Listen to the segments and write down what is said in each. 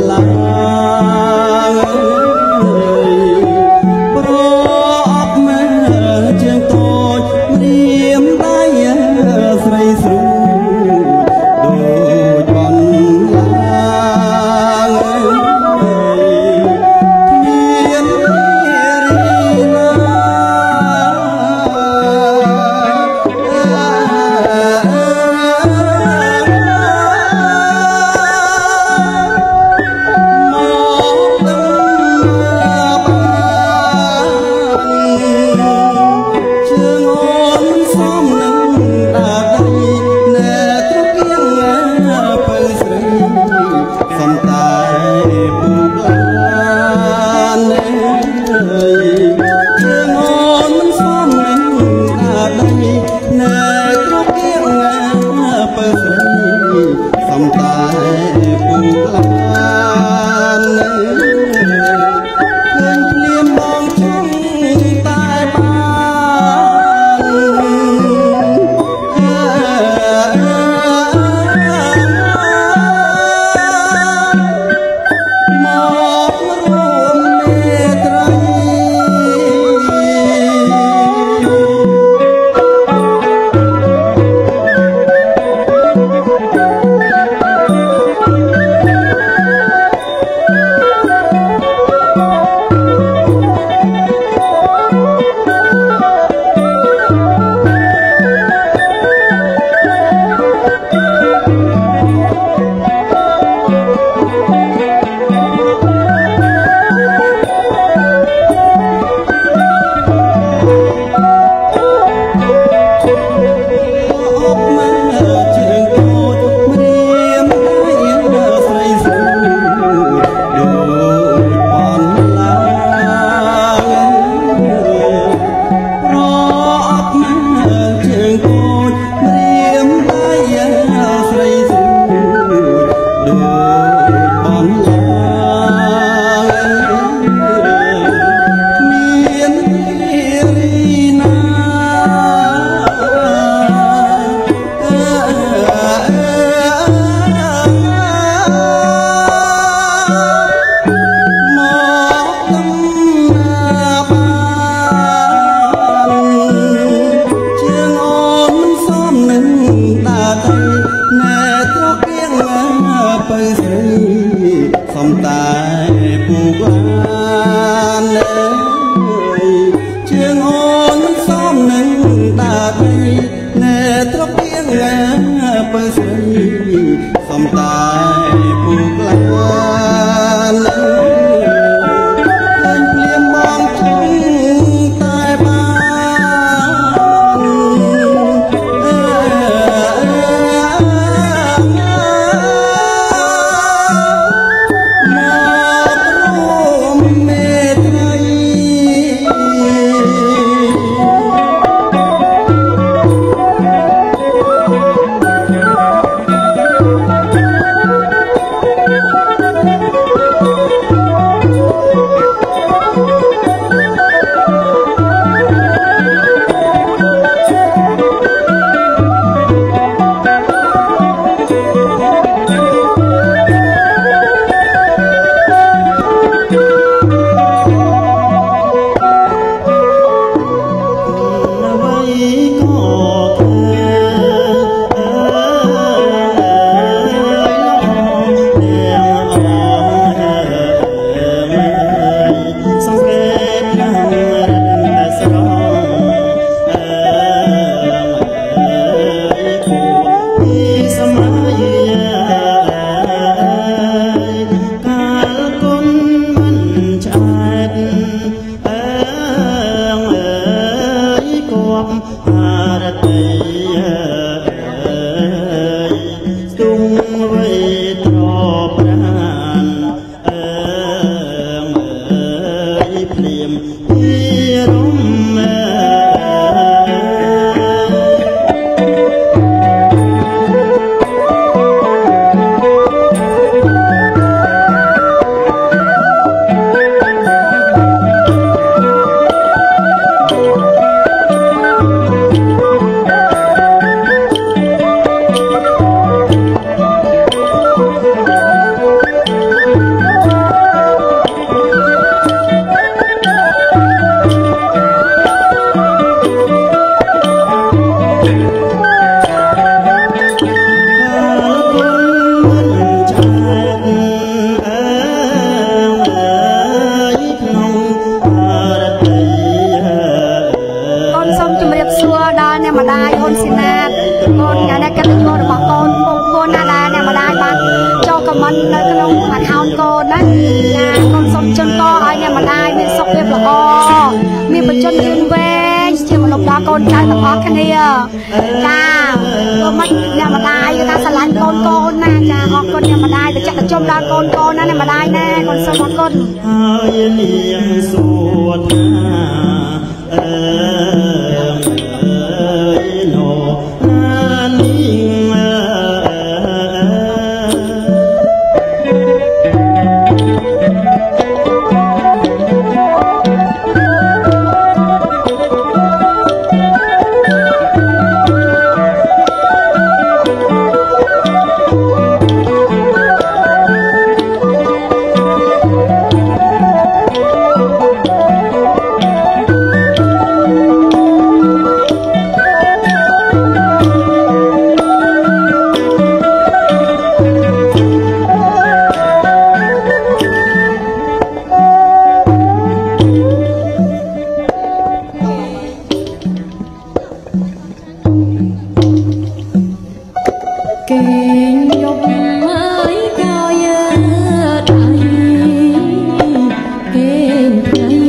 Love. ណាស់ណាម្ដាយណាកូនសូមអរគុណហើយនាងសួរថាអឺ Thank you.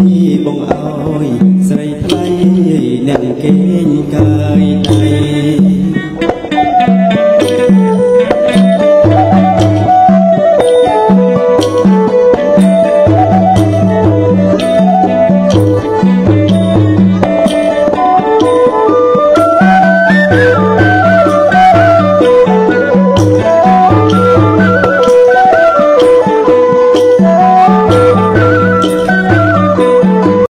一梦